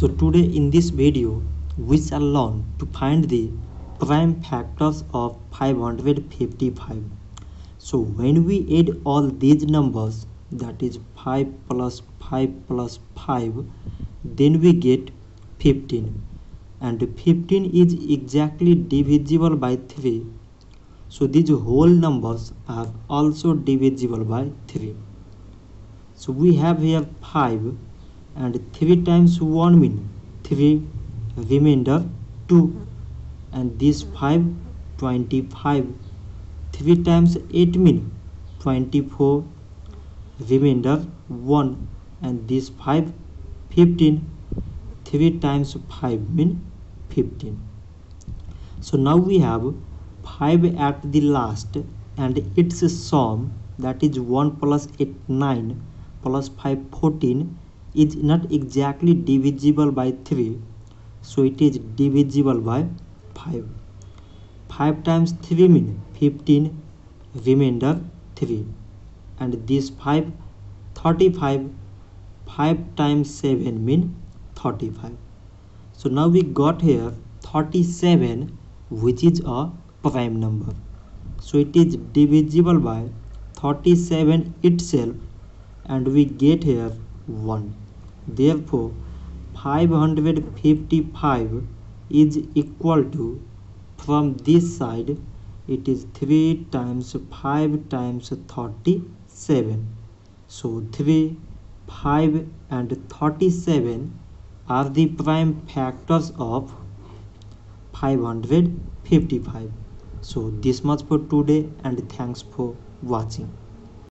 So today in this video we shall learn to find the prime factors of 555. So when we add all these numbers that is 5 plus 5 plus 5 then we get 15 and 15 is exactly divisible by 3 so these whole numbers are also divisible by 3 so we have here 5 and 3 times 1 mean 3 remainder 2 and this 5 25 3 times 8 mean 24 remainder 1 and this 5 15 3 times 5 mean 15 so now we have 5 at the last and its sum that is 1 plus 8 9 plus 5 14 is not exactly divisible by 3 so it is divisible by 5 5 times 3 mean 15 remainder 3 and this 5 35 5 times 7 mean 35 so now we got here 37 which is a prime number. So it is divisible by 37 itself and we get here 1 therefore 555 is equal to from this side it is 3 times 5 times 37 so 3 5 and 37 are the prime factors of 555 so this much for today and thanks for watching